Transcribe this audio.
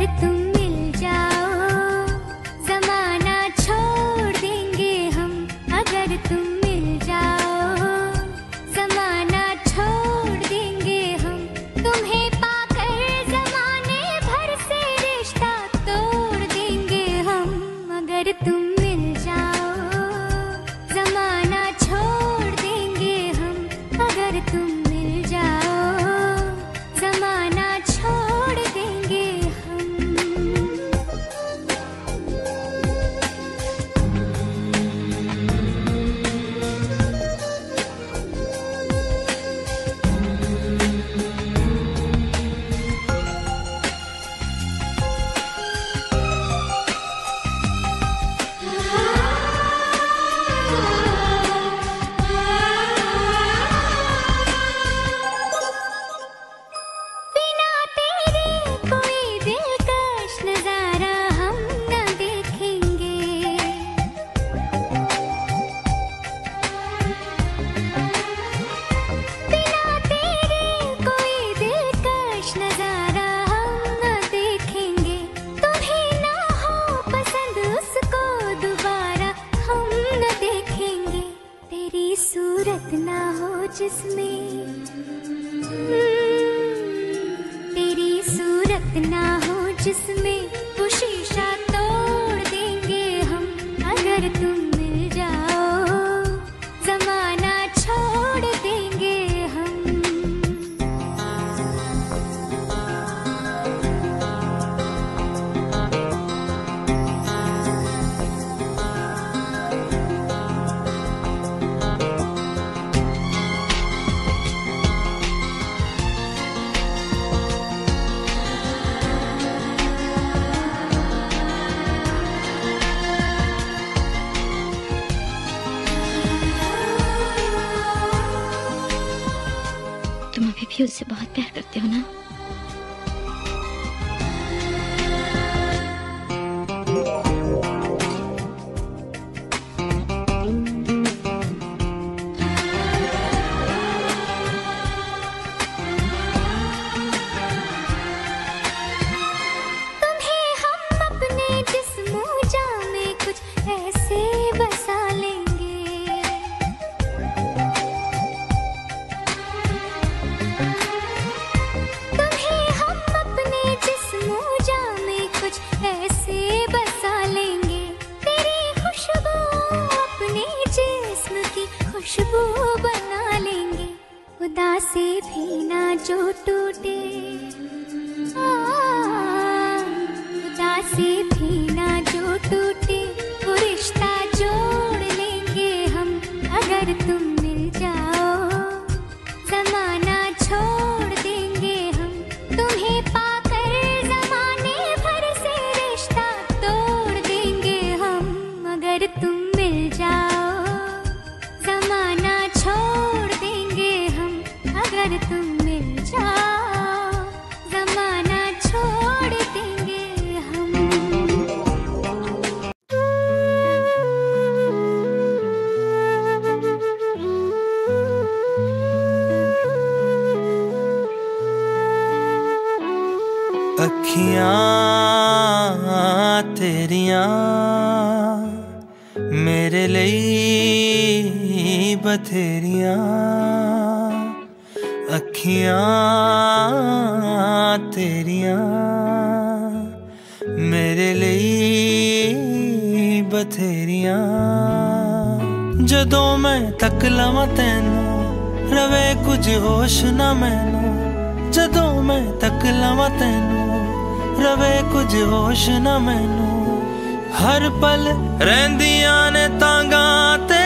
വരുത്തും जिसमें हम्म, तेरी सूरत ना हो जिसमें वो शीशा तोड़ देंगे हम, अगर तुम मिल जाओ भी उनसे बहुत प्यार करते हो ना? अखियाँ तेरिया मेरे लिए बथेरिया। अखियाँ तेरिया मेरे लिए बथेरिया। जदों मैं तक लव तेनू, रवे कुछ होश न मैनू। जदों मैं तक लव तेनू ਰਵੇ ਕੁਝ ਹੋਸ਼ ਨਾ ਮੈਨੂੰ। ਹਰ ਪਲ ਰਹਿੰਦੀਆਂ ਨੇ ਤਾਂਗਾ ਤੇ